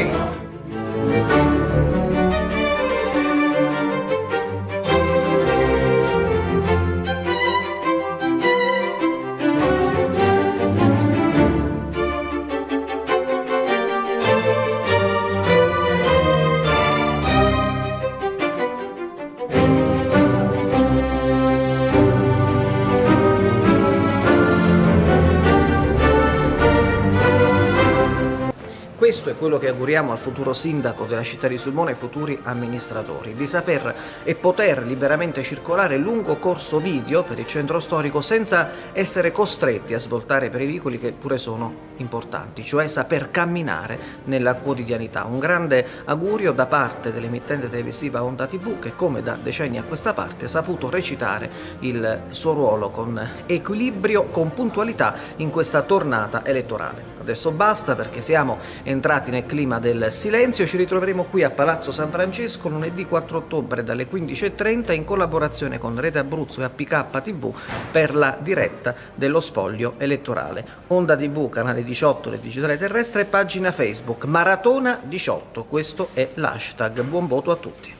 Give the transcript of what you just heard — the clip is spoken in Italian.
嘿 questo è quello che auguriamo al futuro sindaco della città di Sulmona e ai futuri amministratori, di saper e poter liberamente circolare lungo corso video per il centro storico senza essere costretti a svoltare per i veicoli che pure sono importanti, cioè saper camminare nella quotidianità. Un grande augurio da parte dell'emittente televisiva Onda TV che come da decenni a questa parte ha saputo recitare il suo ruolo con equilibrio, con puntualità in questa tornata elettorale. Adesso basta perché siamo entrati nel clima del silenzio, ci ritroveremo qui a Palazzo San Francesco lunedì 4 ottobre dalle 15.30 in collaborazione con Rete Abruzzo e APK TV per la diretta dello spoglio elettorale. Onda TV, canale 18 del digitale terrestre e pagina Facebook Maratona 18, questo è l'hashtag. Buon voto a tutti.